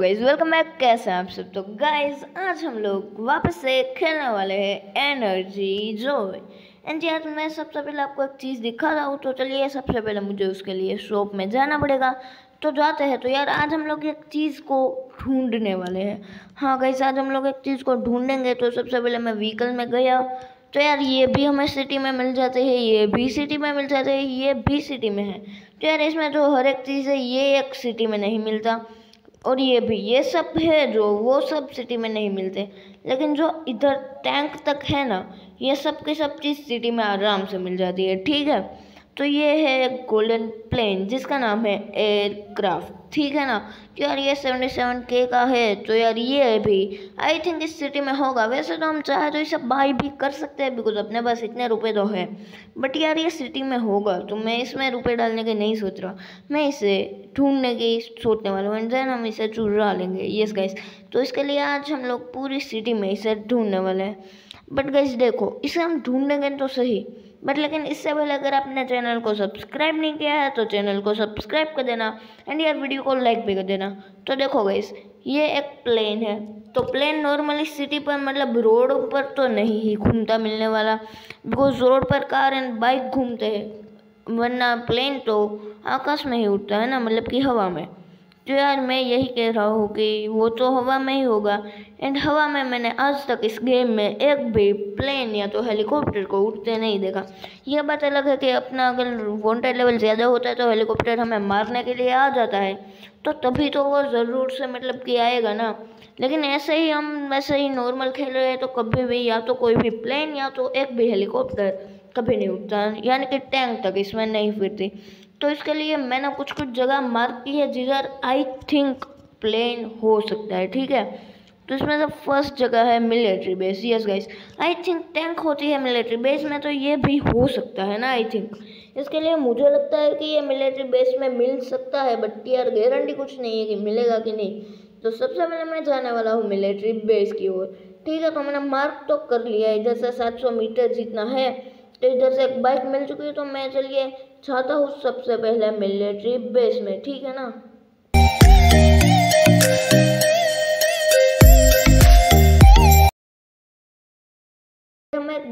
Guys welcome back कैसे हैं आप सब? तो गाइज़ आज हम लोग वापस से खेलने वाले हैं एनर्जी जॉय एंड यार मैं सबसे पहले आपको एक चीज़ दिखा रहा हूँ तो चलिए सबसे पहले मुझे उसके लिए शॉप में जाना पड़ेगा। तो जाते हैं तो यार आज हम लोग एक चीज़ को ढूँढने वाले हैं। हाँ गाइज़ आज हम लोग एक चीज़ को ढूंढेंगे तो सबसे पहले मैं व्हीकल में गया। तो यार ये भी हमें सिटी में मिल जाते हैं, ये भी सिटी में मिल जाते हैं, ये भी सिटी में है। तो यार इसमें जो हर एक चीज़ है, ये एक सिटी में नहीं मिलता। और ये भी, ये सब है जो, वो सब सिटी में नहीं मिलते। लेकिन जो इधर टैंक तक है ना, ये सब की सब चीज़ सिटी में आराम से मिल जाती है, ठीक है? तो ये है गोल्डन प्लेन जिसका नाम है एयरक्राफ्ट ठीक है ना? तो यार ये सेवेंटी सेवन के का है तो यार ये भी। आई थिंक इस सिटी में होगा। वैसे तो हम चाहे तो इसे बाई भी कर सकते हैं बिकॉज़ अपने पास इतने रुपए तो है। बट यार ये सिटी में होगा तो मैं इसमें रुपए डालने के नहीं सोच रहा। मैं इसे ढूँढने की सोचने वाला हूँ एंड देन हम इसे चुरा लेंगे। यस गाइस तो इसके लिए आज हम लोग पूरी सिटी में इसे ढूँढने वाले हैं। बट गाइस देखो, इसे हम ढूंढेंगे तो सही। बट लेकिन इससे पहले अगर आपने चैनल को सब्सक्राइब नहीं किया है तो चैनल को सब्सक्राइब कर देना एंड यार वीडियो को लाइक भी कर देना। तो देखो गाइस ये एक प्लेन है। तो प्लेन नॉर्मली सिटी पर मतलब रोड पर तो नहीं ही घूमता मिलने वाला। बिकॉज़ रोड पर कार एंड बाइक घूमते हैं। वरना प्लेन तो आकाश में ही उड़ता है ना मतलब कि हवा में। तो यार मैं यही कह रहा हूँ कि वो तो हवा में ही होगा। एंड हवा में मैंने आज तक इस गेम में एक भी प्लेन या तो हेलीकॉप्टर को उड़ते नहीं देखा। यह बात अलग है कि अपना अगर वॉन्टेड लेवल ज़्यादा होता है तो हेलीकॉप्टर हमें मारने के लिए आ जाता है। तो तभी तो वो ज़रूर से मतलब कि आएगा ना। लेकिन ऐसे ही हम वैसे ही नॉर्मल खेल रहे हैं तो कभी भी या तो कोई भी प्लेन या तो एक भी हेलीकॉप्टर कभी नहीं उठता यानी कि टैंक तक इसमें नहीं फिरती। तो इसके लिए मैंने कुछ कुछ जगह मार्क की है जिधर आई थिंक प्लेन हो सकता है, ठीक है? तो इसमें से फ़र्स्ट जगह है military base yes guys I think tank होती है मिलिट्री बेस में तो ये भी हो सकता है ना आई थिंक इसके लिए मुझे लगता है कि ये मिलिट्री बेस में मिल सकता है बट यार गारंटी कुछ नहीं है कि मिलेगा कि नहीं. तो सबसे पहले मैं जाने वाला हूँ मिलिट्री बेस की ओर, ठीक है? तो मैंने मार्क तो कर लिया इधर से सात सौ मीटर जितना है तो इधर से एक बाइक मिल चुकी है तो मैं चलिए चाहता हूँ सबसे पहले मिलिट्री बेस में, ठीक है ना?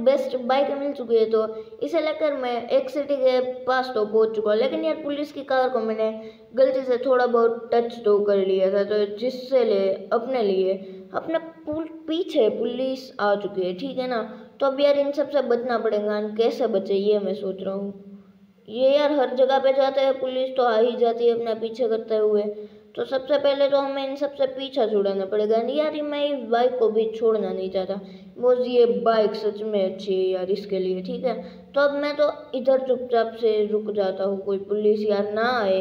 बेस्ट बाइक मिल चुकी है तो इसे लेकर मैं एक सिटी के पास तो पहुँच चुका हूँ, लेकिन यार पुलिस की कार को मैंने गलती से थोड़ा बहुत टच तो कर लिया था तो जिससे ले, अपने लिए, अपने पुल पीछे पुलिस आ चुकी है, ठीक है ना? तो अब यार इन सबसे बचना पड़ेगा, कैसे बचे, ये मैं सोच रहा हूँ। ये यार हर जगह पे जाते हैं, पुलिस तो आ ही जाती है अपना पीछे करते हुए। तो सबसे पहले तो हमें इन सबसे पीछा छुड़ाना पड़ेगा। यार, मैं इस बाइक को भी छोड़ना नहीं चाहता। बोझ ये बाइक सच में अच्छी है यार इसके लिए, ठीक है? तो अब मैं तो इधर चुपचाप से रुक जाता हूँ, कोई पुलिस यार ना आए।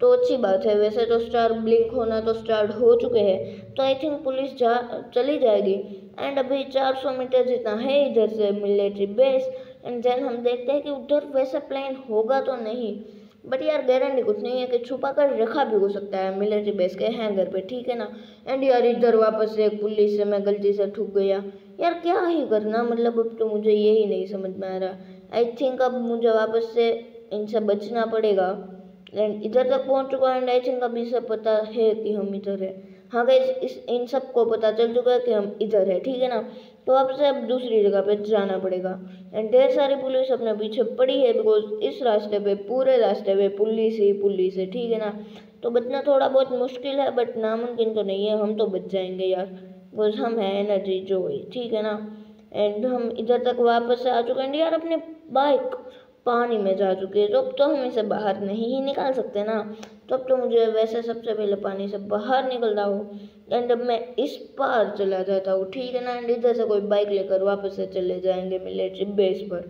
तो अच्छी बात है, वैसे तो स्टार ब्लिंक होना तो स्टार्ट हो चुके हैं। तो आई थिंक पुलिस जा, चली जाएगी। एंड अभी 400 मीटर जितना है इधर से मिलिट्री बेस एंड देन हम देखते हैं कि उधर वैसा प्लान होगा तो नहीं। बट यार गारंटी कुछ नहीं है कि छुपा कर रखा भी हो सकता है। मिलिट्री बेस के हैंगर पे, ठीक है ना? एंड यार इधर वापस से पुलिस से मैं गलती से ठुक गया। यार क्या ही करना? मतलब अब तो मुझे यही नहीं समझ में आ रहा। आई थिंक अब मुझे वापस से इनसे बचना पड़ेगा। एंड इधर तक पहुँच चुका एंड आई थिंक अभी से पता है कि हम इधर है। हाँ गई इस, इन सबको पता चल चुका है कि हम इधर है, ठीक है ना? तो अब से अब दूसरी जगह पे जाना पड़ेगा। एंड ढेर सारी पुलिस अपने पीछे पड़ी है बिकॉज़ इस रास्ते पे, पूरे रास्ते पे पुलिस ही पुलिस है, ठीक है ना? तो बचना थोड़ा बहुत मुश्किल है बट नामुमकिन तो नहीं है, हम तो बच जाएँगे यार। बिकॉज़ हम हैं एनर्जी जो है ठीक है ना? एंड हम इधर तक वापस आ चुके हैं। यार, अपने बाइक पानी में जा चुके हैं तो तो हम इसे बाहर नहीं ही निकाल सकते ना। तो अब तो मुझे वैसे सबसे पहले पानी से बाहर निकलता हूँ। एंड अब मैं इस पार चला जाता हूँ, ठीक है ना? एंड इधर से कोई बाइक लेकर वापस से चले जाएँगे मिलिट्री बेस पर।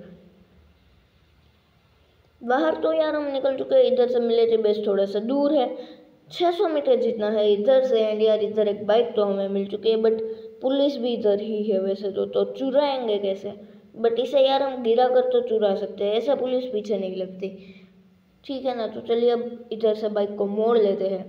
बाहर तो यार हम निकल चुके हैं, इधर से मिलिट्री बेस थोड़ा सा दूर है। 600 मीटर जितना है इधर से एंड यार इधर एक बाइक तो हमें मिल चुकी है बट पुलिस भी इधर ही है वैसे तो तो चुराएँगे कैसे? बट इसे यार हम गिरा कर तो चुरा सकते हैं, ऐसा पुलिस पीछे नहीं लगती। ठीक है ना तो चलिए अब इधर से बाइक को मोड़ लेते हैं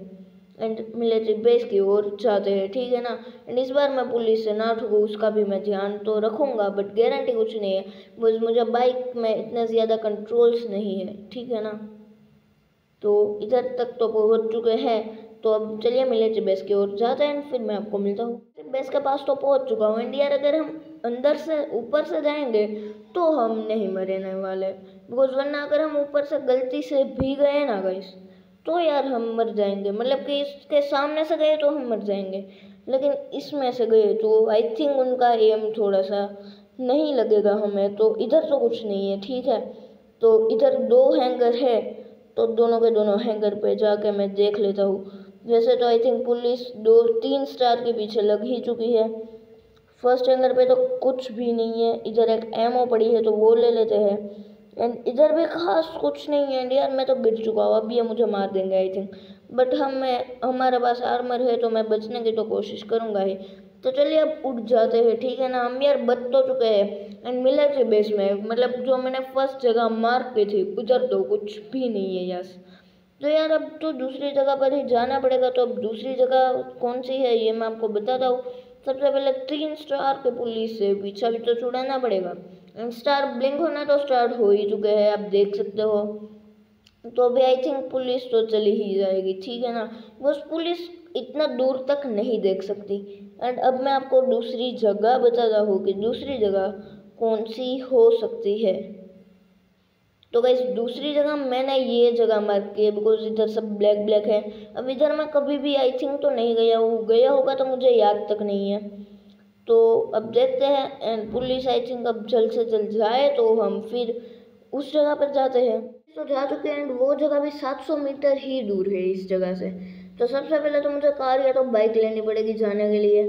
एंड मिलिट्री बेस की ओर जाते हैं, ठीक है ना? एंड इस बार मैं पुलिस से ना ठुकूँ उसका भी मैं ध्यान तो रखूँगा बट गारंटी कुछ नहीं है। बस मुझे बाइक में इतने ज़्यादा कंट्रोल्स नहीं है, ठीक है ना? तो इधर तक तो पहुँच चुके हैं तो अब चलिए मिलिट्री बेस की ओर जाते हैं, फिर मैं आपको मिलता हूँ। बेस के पास तो पहुँच चुका हूँ एंड यार अगर हम अंदर से ऊपर से जाएँगे तो हम नहीं मरने वाले। बिकॉज़ वरना अगर हम ऊपर से गलती से भी गए ना गई तो यार हम मर जाएँगे। मतलब कि इसके सामने से गए तो हम मर जाएँगे। लेकिन इसमें से गए तो आई थिंक उनका एम थोड़ा सा नहीं लगेगा हमें तो इधर तो कुछ नहीं है, ठीक है? तो इधर दो हैंगर है तो दोनों के दोनों हैंगर पे जाके मैं देख लेता हूँ। वैसे तो आई थिंक पुलिस दो, तीन स्टार के पीछे लग ही चुकी है। फ़र्स्ट हैंगर पे तो कुछ भी नहीं है। इधर एक एमओ पड़ी है तो वो ले लेते हैं। एंड इधर भी खास कुछ नहीं है। यार, मैं तो गिर चुका हूँ। अब ये मुझे मार देंगे आई थिंक बट हम मैं, हमारे पास आर्मर है तो मैं बचने की तो कोशिश करूँगा ही। तो चलिए अब उठ जाते हैं, ठीक है ना? हम यार बच तो चुके हैं। एंड मिलिट्री बेस में। मतलब जो मैंने फ़र्स्ट जगह मार्क की थी, उधर तो कुछ भी नहीं है यार तो यार, अब तो दूसरी जगह पर ही जाना पड़ेगा। तो अब दूसरी जगह कौन सी है, ये मैं आपको बताता हूँ। सबसे पहले तीन स्टार के पुलिस से पीछा भी तो छुड़ाना पड़ेगा। स्टार ब्लिंक होना तो स्टार्ट हो ही चुके हैं, आप देख सकते हो। तो अभी आई थिंक पुलिस तो चली ही जाएगी, ठीक है ना? बस पुलिस इतना दूर तक नहीं देख सकती। एंड अब मैं आपको दूसरी जगह बताता हूँ कि दूसरी जगह कौन सी हो सकती है। तो गाइस दूसरी जगह मैंने ये जगह मार्क की है बिकॉज़ इधर सब ब्लैक ब्लैक है। अब इधर मैं कभी भी आई थिंक तो नहीं गया हूँ। गया होगा तो मुझे याद तक नहीं है। तो अब देखते हैं एंड पुलिस आई थिंक अब जल्द से जल्द जाए तो हम फिर उस जगह पर जाते हैं। तो जा चुके हैं वो जगह भी 700 मीटर ही दूर है इस जगह से। तो सबसे पहले तो मुझे कार या तो बाइक लेनी पड़ेगी जाने के लिए।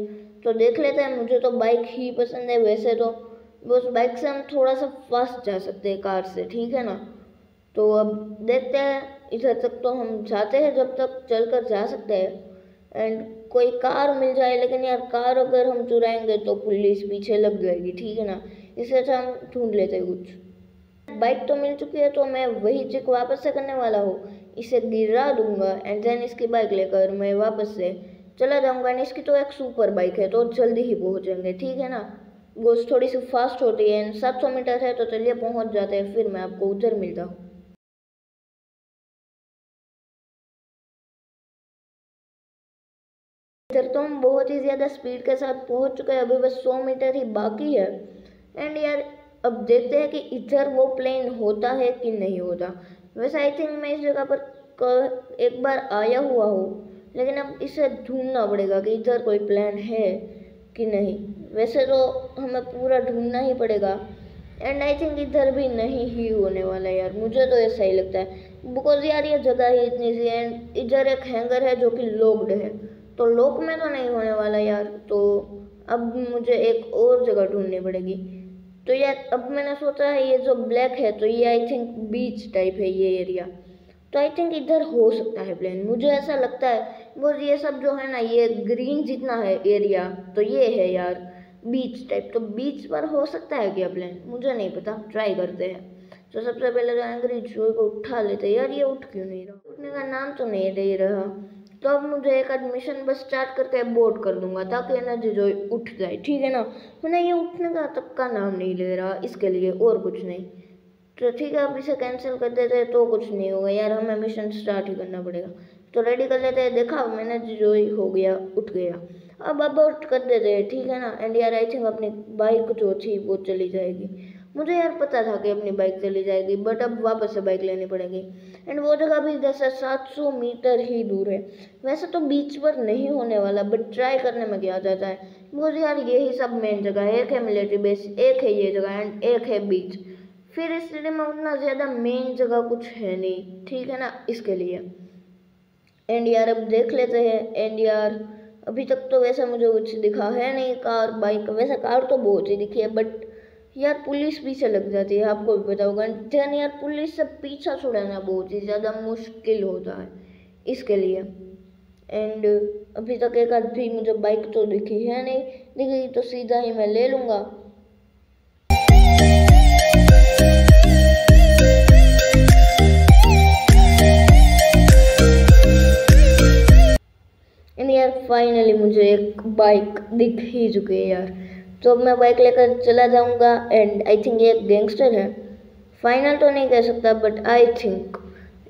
तो देख लेते हैं, मुझे तो बाइक ही पसंद है वैसे तो। उस बाइक से हम थोड़ा सा फास्ट जा सकते हैं कार से, ठीक है ना? तो अब देखते हैं, इधर तक तो हम जाते हैं जब तक चल कर जा सकते हैं। एंड कोई कार मिल जाए, लेकिन यार कार अगर हम चुराएँगे तो पुलिस पीछे लग जाएगी, ठीक है ना? इससे अच्छा हम ढूंढ लेते हैं कुछ। बाइक तो मिल चुकी है तो मैं वही चेक वापस से करने वाला हूँ। इसे गिरा दूँगा एंड देन इसकी बाइक लेकर मैं वापस से चला जाऊँगा। एंड इसकी तो एक सुपर बाइक है तो जल्दी ही पहुँचेंगे, ठीक है ना? वो थोड़ी सी फास्ट होती है एंड सात सौ मीटर है तो चलिए पहुँच जाते हैं, फिर मैं आपको उधर मिलता हूँ। इधर तो हम बहुत ही ज़्यादा स्पीड के साथ पहुँच चुके हैं, अभी बस सौ मीटर ही बाकी है। एंड यार, अब देखते हैं कि इधर वो प्लेन होता है कि नहीं होता। वैसे आई थिंक मैं इस जगह पर एक बार आया हुआ हूँ, लेकिन अब इसे ढूंढना पड़ेगा कि इधर कोई प्लान है। कि नहीं। वैसे तो हमें पूरा ढूंढना ही पड़ेगा। एंड आई थिंक इधर भी नहीं ही होने वाला यार। मुझे तो ऐसा ही लगता है। बिकॉज़ यार ये जगह ही इतनी सी एंड इधर एक हैंगर है जो कि लॉक्ड है। तो लोक में तो नहीं होने वाला यार। तो अब मुझे एक और जगह ढूंढनी पड़ेगी। तो यार, अब मैंने सोचा है ये जो ब्लैक है तो ये आई थिंक बीच टाइप है ये एरिया तो आई थिंक इधर हो सकता है प्लेन मुझे ऐसा लगता है वो ये सब जो है ना, ये ग्रीन जितना है एरिया तो ये है यार बीच टाइप तो बीच पर हो सकता है क्या प्लेन मुझे नहीं पता. ट्राई करते हैं. तो सबसे पहले तो एंग्री जो को उठा लेते यार ये उठ क्यों नहीं रहा? उठने का नाम तो नहीं दे रहा. तो अब मुझे एक एडमिशन बस स्टार्ट करके बोर्ड कर दूँगा, ताकि एनर्जी जो उठ जाए. ठीक है ना? मैंने ये उठने का तब का नाम नहीं ले रहा. इसके लिए और कुछ नहीं. तो ठीक है आप इसे कैंसिल कर देते हैं तो कुछ नहीं होगा यार, हमें मिशन स्टार्ट ही करना पड़ेगा। तो रेडी कर लेते हैं, देखा, मैंने जो ही हो गया, उठ गया। अब अबाउट कर देते हैं, ठीक है ना? एंड यार आई थिंक अपनी बाइक जो थी, वो चली जाएगी। मुझे यार पता था कि अपनी बाइक चली जाएगी बट अब वापस से बाइक लेनी पड़ेगी। एंड वो जगह भी जैसे सात सौ मीटर ही दूर है। वैसे तो बीच पर नहीं होने वाला बट ट्राई करने में क्या जाता है? मुझे यार यही सब मेन जगह है, एक है मिलिट्री बेस एक है ये जगह एंड एक है बीच फिर इस सिटी में उतना ज़्यादा मेन जगह कुछ है नहीं, ठीक है ना? इसके लिए। एंड यार अब देख लेते हैं। एंड यार अभी तक तो वैसा मुझे कुछ दिखा है नहीं, कार बाइक वैसे कार तो बहुत ही दिखी है बट यार पुलिस पीछे लग जाती है, आपको भी पता होगा। जन यार पुलिस से पीछा छुड़ाना बहुत ही ज़्यादा मुश्किल होता है इसके लिए। एंड अभी तक एक आध भी मुझे बाइक तो दिखी है नहीं, दिखी तो सीधा ही मैं ले लूँगा। यार फाइनली मुझे एक बाइक दिख ही चुकी है यार। तो मैं बाइक लेकर चला जाऊँगा एंड आई थिंक ये एक गैंगस्टर है। फाइनल तो नहीं कह सकता बट आई थिंक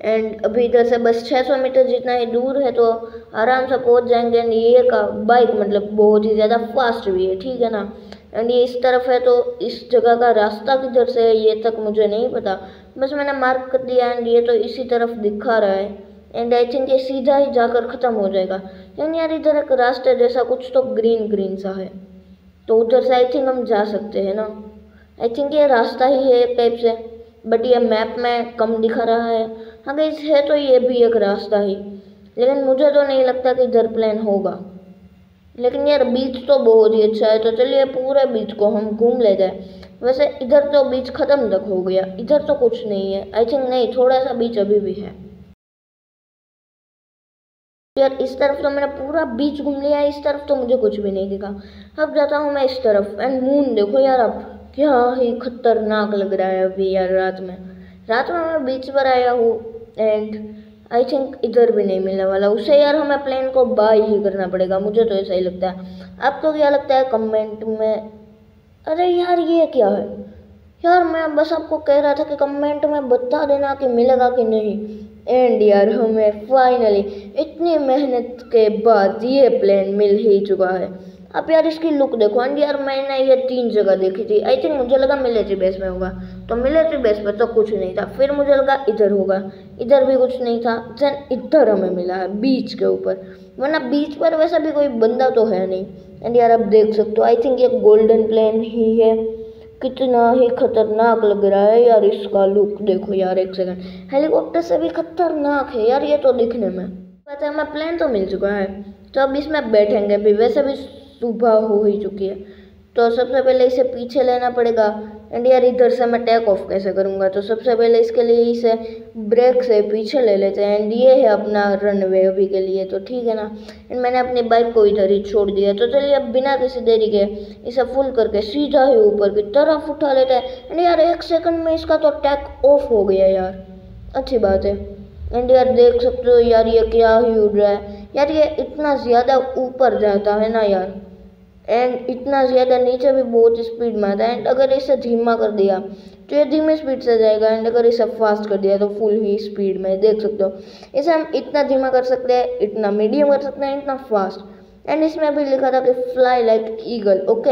एंड अभी इधर से बस 600 मीटर जितना ही दूर है तो आराम से पहुँच जाएँगे। एंड ये का बाइक मतलब बहुत ही ज़्यादा फास्ट भी है, ठीक है ना? एंड ये इस तरफ़ है तो इस जगह का रास्ता किधर से है, ये तक मुझे नहीं पता। बस मैंने मार्क कर दिया एंड ये तो इसी तरफ़ दिखा रहा है। एंड आई थिंक ये सीधा ही जाकर ख़त्म हो जाएगा। एंड यार इधर एक रास्ते जैसा कुछ तो ग्रीन ग्रीन सा है। तो उधर से आई थिंक हम जा सकते हैं ना। आई थिंक ये रास्ता ही है टाइप से बट ये मैप में कम दिखा रहा है। हाँ गई है तो ये भी एक रास्ता ही। लेकिन मुझे तो नहीं लगता कि इधर प्लान होगा। लेकिन यार बीच तो बहुत ही अच्छा है। तो चलिए पूरे बीच को हम घूम ले जाए। वैसे इधर तो बीच ख़त्म तक हो गया। इधर तो कुछ नहीं है। आई थिंक नहीं, थोड़ा सा बीच अभी भी है। यार, इस तरफ़ तो मैंने पूरा बीच घूम लिया इस तरफ़ तो मुझे कुछ भी नहीं दिखा। अब जाता हूँ मैं इस तरफ़ एंड मून देखो यार अब क्या ही खतरनाक लग रहा है अभी यार रात में। रात में मैं बीच पर आया हूँ एंड आई थिंक इधर भी नहीं मिलने वाला। उसे यार हमें प्लेन को बाय ही करना पड़ेगा, मुझे तो ऐसा ही लगता है। आपको क्या लगता है कमेंट में? अरे यार ये क्या है? यार मैं बस आपको कह रहा था कि कमेंट में बता देना कि मिलेगा कि नहीं। एंड यार हमें फाइनली इतनी मेहनत के बाद ये प्लेन मिल ही चुका है। अब यार इसकी लुक देखो एंड यार मैंने ये तीन जगह देखी थी। आई थिंक मुझे लगा मिलिट्री बेस में होगा। तो मिलिट्री बेस पर तो कुछ नहीं था। फिर मुझे लगा इधर होगा। इधर भी कुछ नहीं था। देन इधर हमें मिला है बीच के ऊपर। वरना बीच पर वैसा भी कोई बंदा तो है नहीं। एंड यार आप देख सकते हो आई थिंक ये गोल्डन प्लेन ही है। कितना ही खतरनाक लग रहा है यार इसका लुक देखो यार एक सेकंड हेलीकॉप्टर से भी खतरनाक है यार, ये तो दिखने में। पता है हमें प्लेन तो मिल चुका है। तो अब इसमें बैठेंगे भी, वैसे भी सुबह हो ही चुकी है। तो सबसे पहले इसे पीछे लेना पड़ेगा। एंड यार इधर से मैं टेक ऑफ़ कैसे करूँगा? तो सबसे पहले इसके लिए इसे ब्रेक से पीछे ले लेते हैं। एंड ये है अपना रनवे अभी के लिए तो ठीक है ना? एंड मैंने अपनी बाइक को इधर ही छोड़ दिया। तो चलिए अब बिना किसी देरी के इसे फुल करके सीधा ही ऊपर की तरफ़ उठा लेते हैं। एंड यार एक सेकंड में इसका तो टैक ऑफ़ हो गया यार। अच्छी बात है। एंड यार देख सकते हो यार ये क्या ही उड़ रहा है। यार ये इतना ज़्यादा ऊपर जाता है ना यार। एंड इतना ज़्यादा नीचे भी बहुत स्पीड में आता है। एंड अगर इसे धीमा कर दिया तो ये धीमे स्पीड से जाएगा। एंड अगर इसे फास्ट कर दिया तो फुल ही स्पीड में, देख सकते हो। इसे हम इतना धीमा कर सकते हैं, इतना मीडियम कर सकते हैं, इतना फास्ट एंड इसमें भी लिखा था कि fly like eagle okay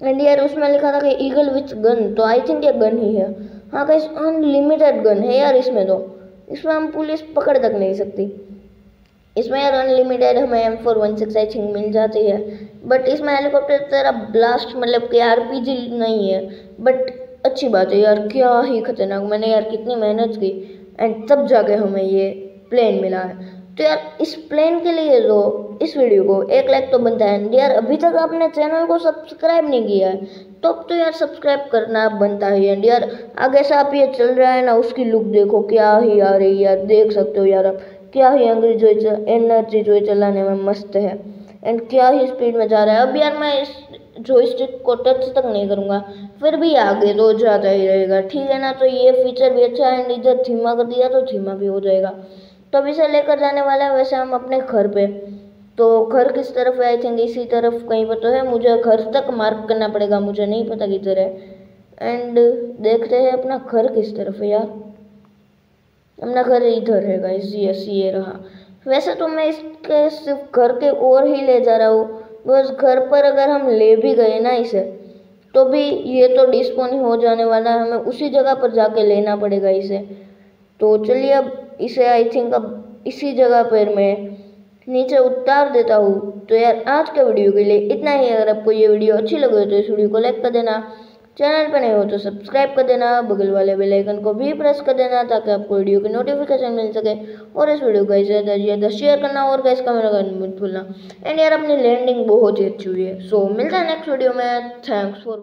and यार, उसमें लिखा था कि ईगल विथ गन तो आई थिंक ये गन ही है। हाँ कहीं अनलिमिटेड गन है यार इसमें तो। इसमें हम पुलिस पकड़ तक नहीं सकती। इसमें यार अनलिमिटेड हमें M four one six I think मिल जाती है। बट इसमें हेलीकॉप्टर तरह ब्लास्ट मतलब कि आर पी जी नहीं है। बट अच्छी बात है यार, क्या ही खतरनाक। मैंने यार कितनी मेहनत की एंड तब जाके हमें ये प्लेन मिला है। तो यार इस प्लेन के लिए तो इस वीडियो को एक लाइक तो बनता है। यार अभी तक आपने चैनल को सब्सक्राइब नहीं किया है तो अब तो यार सब्सक्राइब करना बनता है एंड यार आगे से आप ये चल रहा है ना, उसकी लुक देखो, क्या ही आ रही है यार। देख सकते हो यार आप। क्या ही अंग्रेज़ जो एनर्जी जो चलाने में मस्त है। एंड क्या ही स्पीड में जा रहा है। अब यार मैं इस स्टिक को टच तक नहीं करूँगा। फिर भी आगे तो जाता ही रहेगा। ठीक है ना? तो ये फीचर भी अच्छा है। एंड इधर धीमा कर दिया तो धीमा भी हो जाएगा। तो अब इसे लेकर जाने वाला है वैसे हम अपने घर पे। तो घर किस तरफ़ है? आई थिंक इसी तरफ़ कहीं पर तो है। मुझे घर तक मार्क करना पड़ेगा। मुझे नहीं पता किधर है। एंड देखते हैं अपना घर किस तरफ़ है यार। अपना घर इधर है गाइस यस ये रहा। वैसे तो मैं इसके सिर्फ़ घर के ओर ही ले जा रहा हूँ। बस घर पर अगर हम ले भी गए ना इसे तो भी ये तो डिस्पोन हो जाने वाला है। हमें उसी जगह पर जाके लेना पड़ेगा इसे। तो चलिए अब इसे आई थिंक अब इसी जगह पर मैं नीचे उतार देता हूँ। तो यार आज के वीडियो के लिए इतना ही। अगर आपको ये वीडियो अच्छी लगे तो इस वीडियो को लाइक कर देना। चैनल पर नहीं हो तो सब्सक्राइब कर देना बगल वाले बेल आइकन को भी प्रेस कर देना ताकि आपको वीडियो की नोटिफिकेशन मिल सके। और इस वीडियो को ज़्यादा से ज़्यादा शेयर करना और कैसे कमेंट करना मत भूलना। एंड यार अपनी लैंडिंग बहुत ही अच्छी हुई है। सो so, मिलता है नेक्स्ट वीडियो में। Thanks for